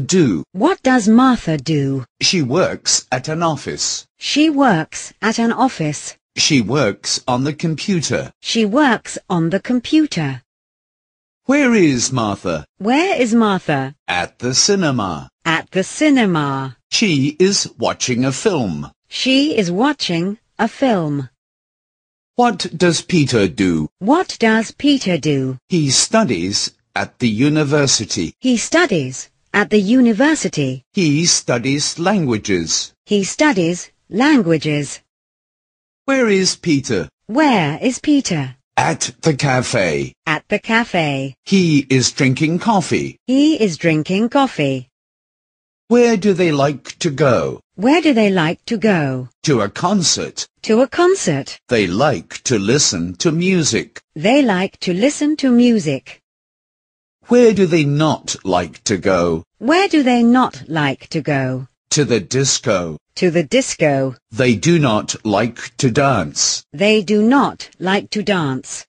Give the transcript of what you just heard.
do? What does Martha do? She works at an office. She works at an office. She works on the computer. She works on the computer. Where is Martha? Where is Martha? At the cinema. At the cinema. She is watching a film. She is watching a film. What does Peter do? What does Peter do? He studies at the university. He studies at the university. He studies languages. He studies languages. Where is Peter? Where is Peter? At the cafe. At the cafe. He is drinking coffee. He is drinking coffee. Where do they like to go? Where do they like to go? To a concert. To a concert. They like to listen to music. They like to listen to music. Where do they not like to go? Where do they not like to go? To the disco. To the disco. They do not like to dance. They do not like to dance.